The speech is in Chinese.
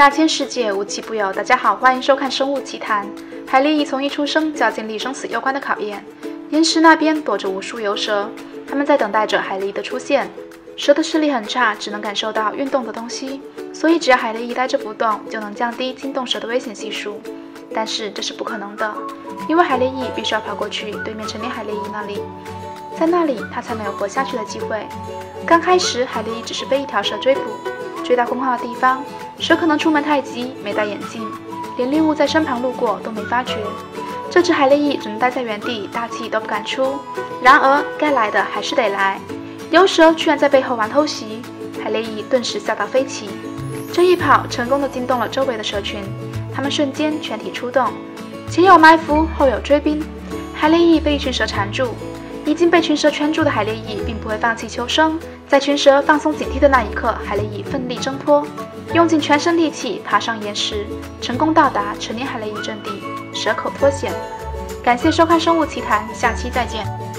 大千世界无奇不有，大家好，欢迎收看《生物奇谈》。海狸蚁从一出生就要经历生死攸关的考验。岩石那边躲着无数游蛇，他们在等待着海狸的出现。蛇的视力很差，只能感受到运动的东西，所以只要海狸蚁待着不动，就能降低惊动蛇的危险系数。但是这是不可能的，因为海狸蚁必须要跑过去对面成年海狸蚁那里，在那里它才能有活下去的机会。刚开始，海狸蚁只是被一条蛇追捕。追到空旷的地方，蛇可能出门太急，没戴眼镜，连猎物在身旁路过都没发觉。这只海狸蚁只能待在原地，大气都不敢出。然而，该来的还是得来。游蛇居然在背后玩偷袭，海狸蚁顿时吓到飞起。这一跑，成功的惊动了周围的蛇群，它们瞬间全体出动，前有埋伏，后有追兵。海狸蚁被一群蛇缠住。已经被群蛇圈住的海鬣蚁并不会放弃求生，在群蛇放松警惕的那一刻，海鬣蚁奋力挣脱，用尽全身力气爬上岩石，成功到达成年海鬣蚁阵地，蛇口脱险。感谢收看《生物奇谈》，下期再见。